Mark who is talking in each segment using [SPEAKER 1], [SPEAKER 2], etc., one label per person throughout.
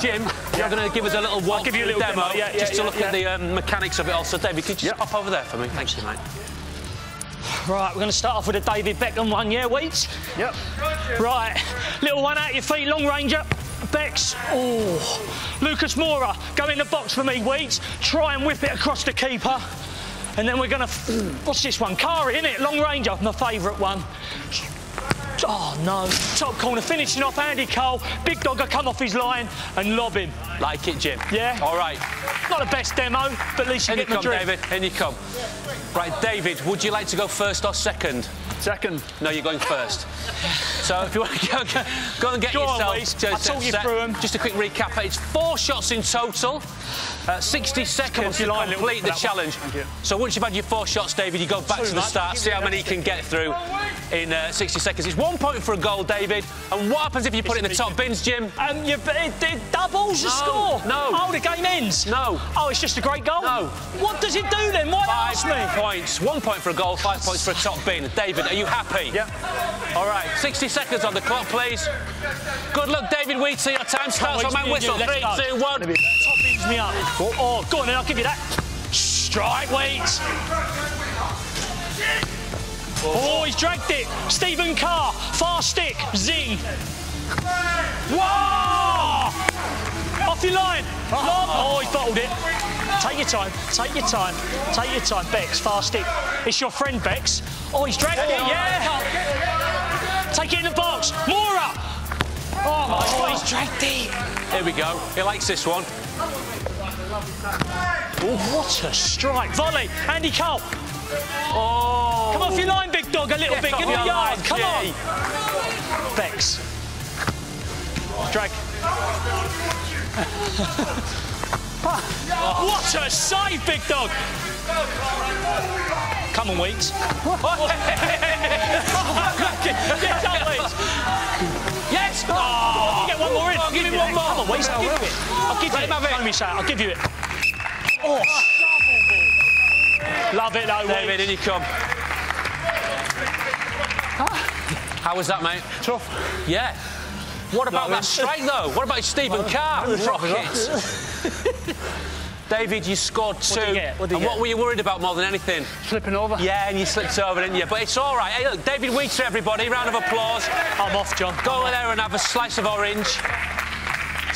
[SPEAKER 1] Jim, you're going to give us a little walk
[SPEAKER 2] give you a little
[SPEAKER 1] demo,
[SPEAKER 2] demo, yeah, yeah,
[SPEAKER 1] just to look
[SPEAKER 2] yeah.
[SPEAKER 1] at the um, mechanics of it all. So, David, could you just pop over there for me? Thank you, mate.
[SPEAKER 2] Right, we're going to start off with a David Beckham one, yeah, Weeds?
[SPEAKER 3] Yep.
[SPEAKER 2] Right, little one out your feet, long ranger. Bex, oh. Lucas Moura, go in the box for me, Weeds. Try and whip it across the keeper. And then we're going to, what's this one? Kari, innit? Long ranger, my favourite one. Oh no, top corner, finishing off Andy Cole. Big dog will come off his line and lob him.
[SPEAKER 1] Like it, Jim.
[SPEAKER 2] Yeah.
[SPEAKER 1] All right.
[SPEAKER 2] Not the best demo, but at least you
[SPEAKER 1] In you
[SPEAKER 2] get the
[SPEAKER 1] come. David. In you come. Right, David, would you like to go first or second?
[SPEAKER 3] Second.
[SPEAKER 1] No, you're going first. So if you want to go, go, go and get
[SPEAKER 2] Go
[SPEAKER 1] yourself
[SPEAKER 2] Wes.
[SPEAKER 1] to-
[SPEAKER 2] I'll
[SPEAKER 1] to
[SPEAKER 2] talk you
[SPEAKER 1] set.
[SPEAKER 2] through 'em.
[SPEAKER 1] Just a quick recap. It's four shots in total. Uh, 60 seconds to
[SPEAKER 2] line,
[SPEAKER 1] complete the challenge.
[SPEAKER 3] Thank you.
[SPEAKER 1] So once you've had your four shots, David, you go back
[SPEAKER 2] Too
[SPEAKER 1] to the
[SPEAKER 2] much.
[SPEAKER 1] start, see how many you can get through in uh, 60 seconds. It's one point for a goal, David. And what happens if you put it in the top bins, Jim?
[SPEAKER 2] Um, you, it, it doubles the
[SPEAKER 1] No,
[SPEAKER 2] score.
[SPEAKER 1] no.
[SPEAKER 2] Oh, the game ends.
[SPEAKER 1] No.
[SPEAKER 2] Oh, it's just a great goal.
[SPEAKER 1] No.
[SPEAKER 2] What does it do then? Why
[SPEAKER 1] Five
[SPEAKER 2] ask me?
[SPEAKER 1] Points. One point for a goal, five points for a top bin. David, are you happy?
[SPEAKER 3] Yep.
[SPEAKER 1] All right, 60 seconds on the clock, please. Good luck, David Wheater. Your time starts on my whistle. Three,
[SPEAKER 2] go.
[SPEAKER 1] two, one.
[SPEAKER 2] Top beats me up. Oh, oh, go on then. I'll give you that. Strike, Weeds. Oh, he's dragged it. Stephen Carr, far stick, zing. Off your line. Lob. Oh, he bottled it. Take your time. Take your time. Take your time. Bex, far stick. It's your friend Bex. Oh, he's dragged it. Yeah. Take it in the box. Moura. Oh, my oh, God, he's dragged it.
[SPEAKER 1] Here we go. He likes this one.
[SPEAKER 2] Oh, what a strike. Volley. Andy Cole.
[SPEAKER 1] Oh.
[SPEAKER 2] Come off your oh. line, big dog, a little
[SPEAKER 1] Get
[SPEAKER 2] bit. Give me a yard.
[SPEAKER 1] line,
[SPEAKER 2] Come on. Bex. Drag. What a save, big dog. Come on, Weeks. Get up, Weeks.
[SPEAKER 1] Yes!
[SPEAKER 2] Oh, you get one more in.
[SPEAKER 1] Oh, give me one more.
[SPEAKER 2] Come on, Weeks. I'll give you it. I'll give you it.
[SPEAKER 1] him have it.
[SPEAKER 2] Let me say it. I'll give you it. Oh, Love it, though,
[SPEAKER 1] David, in you come. How was that, mate?
[SPEAKER 3] Tough.
[SPEAKER 1] Yeah. What about that strike, though? What about Stephen Carr? Rockets. David, you scored two.
[SPEAKER 2] did he get? What he
[SPEAKER 1] and what
[SPEAKER 2] get?
[SPEAKER 1] were you worried about more than anything?
[SPEAKER 3] Slipping over.
[SPEAKER 1] Yeah, and you slipped over, didn't you? But it's all right. Hey, look, David Wheater, everybody. Round of applause.
[SPEAKER 2] I'm off, John.
[SPEAKER 1] Go over there and have a slice of orange.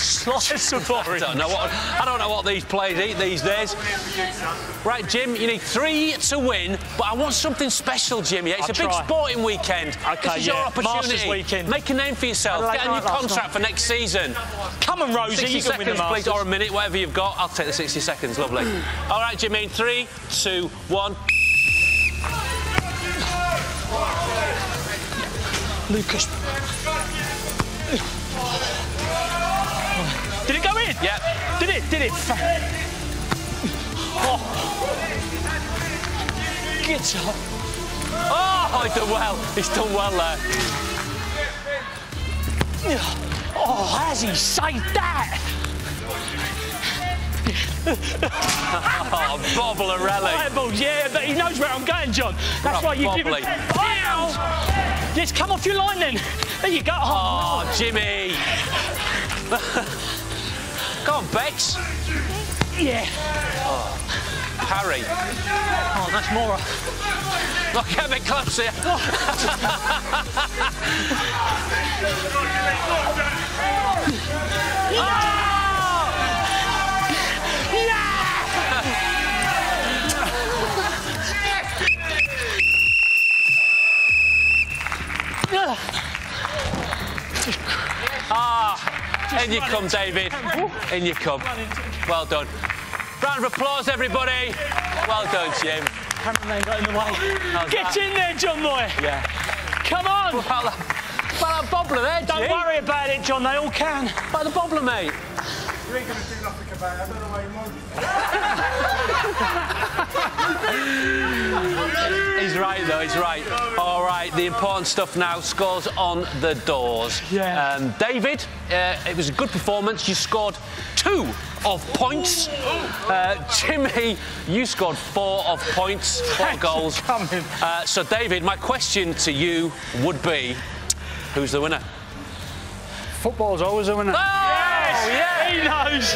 [SPEAKER 2] Slice of
[SPEAKER 1] I don't know what I don't know what these players eat these days. Right, Jim, you need three to win, but I want something special, Jimmy. It's
[SPEAKER 2] I'll
[SPEAKER 1] a big
[SPEAKER 2] try.
[SPEAKER 1] sporting weekend.
[SPEAKER 2] Okay,
[SPEAKER 1] this is your opportunity.
[SPEAKER 2] Masters weekend.
[SPEAKER 1] Make a name for yourself. Get a new contract for next season.
[SPEAKER 2] Come on, Rosie.
[SPEAKER 1] 60
[SPEAKER 2] You can
[SPEAKER 1] seconds, please, or a minute, whatever you've got. I'll take the 60 seconds. Lovely. All right, Jimmy. Three, two, one.
[SPEAKER 2] Lucas. Did it go in?
[SPEAKER 1] Yep.
[SPEAKER 2] Did it? Did it? Oh. Get up.
[SPEAKER 1] Oh, he's done well. He's done well there.
[SPEAKER 2] Oh, has he saved that?
[SPEAKER 1] Oh, Boblarelli.
[SPEAKER 2] Fireballs, yeah, but he knows where I'm going, John. That's
[SPEAKER 1] Oh,
[SPEAKER 2] why you give
[SPEAKER 1] Bobbly.
[SPEAKER 2] it. Ow! Just come off your line then. There you go. Oh,
[SPEAKER 1] Oh, Jimmy. Go on, Bex.
[SPEAKER 2] yeah.
[SPEAKER 1] Oh, Harry.
[SPEAKER 2] Oh, that's Moura.
[SPEAKER 1] Look, get a bit closer. In you come, David. In you come. Well done. Round of applause, everybody. Well done, Jim.
[SPEAKER 2] Cameraman got in the way. Get
[SPEAKER 1] that?
[SPEAKER 2] in there, John Boy.
[SPEAKER 1] Yeah.
[SPEAKER 2] Come on.
[SPEAKER 1] About that, about that bobbler there,
[SPEAKER 2] Don't
[SPEAKER 1] Jim.
[SPEAKER 2] worry about it, John. They all can.
[SPEAKER 1] About the bobbler, mate.
[SPEAKER 4] You ain't gonna do nothing about it. I don't know why you're moaning.
[SPEAKER 1] He's right, though. He's right. All right. The important stuff now. Scores on the doors.
[SPEAKER 2] Yeah.
[SPEAKER 1] Um, David, uh, it was a good performance. You scored two of points. Uh, Jimmy, you scored four of points, four goals.
[SPEAKER 2] coming.
[SPEAKER 1] Uh, so, David, my question to you would be, who's the winner?
[SPEAKER 3] Football's always a winner.
[SPEAKER 1] Oh, yeah.
[SPEAKER 2] Boys.